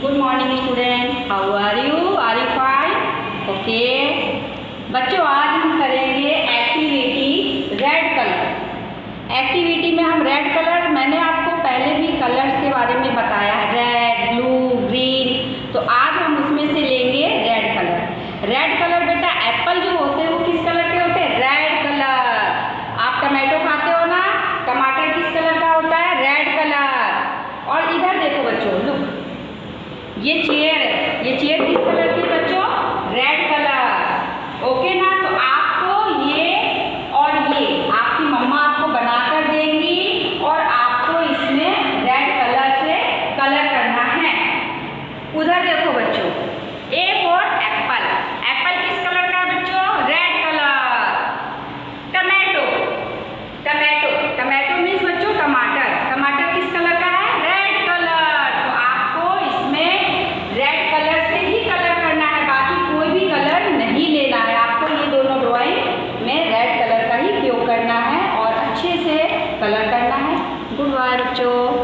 Good morning student how are you are you fine okay बच्चों, आज हम करेंगे एक्टिविटी रेड कलर एक्टिविटी में हम रेड कलर मैंने आपको पहले भी कलर्स के बारे में बताया है। रेड ब्लू ग्रीन तो आज हम उसमें से लेंगे रेड कलर रेड कलर बेटा एप्पल जो होते हैं, वो किस कलर के होते हैं? रेड कलर आप टमाटो खाते हो ना? टमाटर किस कलर का होता है? रेड कलर और इधर देखो बच्चों लुक ये चेयर है। ये चेयर किस Good vibe, Joe.